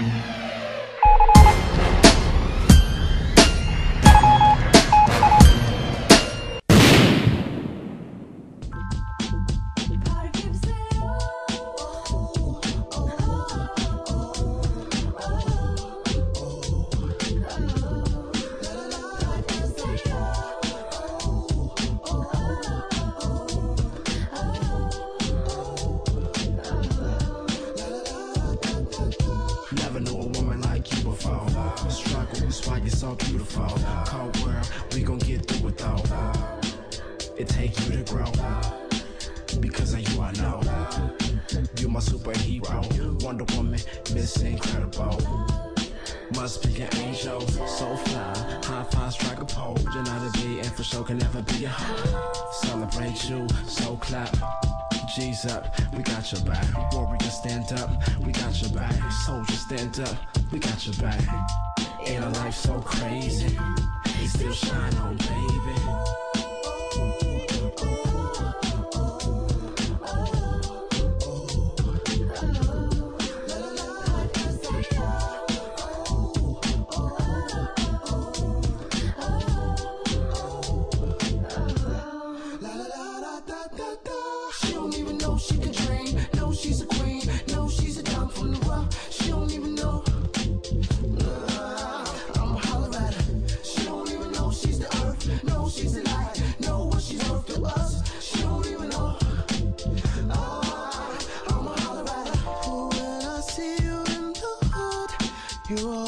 Never so beautiful. Cold world, we gon' get through it though. It take you to grow. Because of you, I know. You my superhero. Wonder Woman, Miss Incredible. Must be an angel, so fly. High five, strike a pose. You're not a B, and for sure can never be a hoe. Celebrate you, so clap. G's up, we got your back. Warrior stand up, we got your back. Soldier stand up, we got your back. Ain't our life so crazy? It still shine on, baby. She's light. Know what she's worth to us. She don't even know. Ah, I'ma holler at her. When I see you in the hood, you always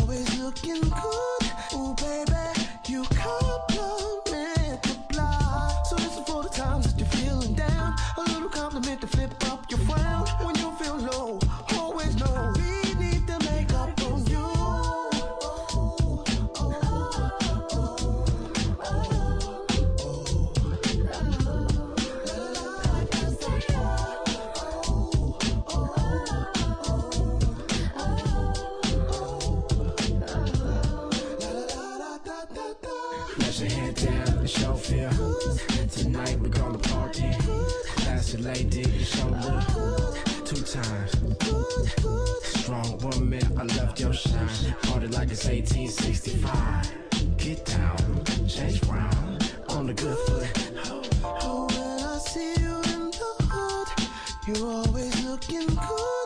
Tonight we're gonna party. Classy lady, look. Two times. Strong woman, I love your shine. Party like it's 1865. Get down, change round. On the good foot. Oh, when I see you in the hood, you're always looking good.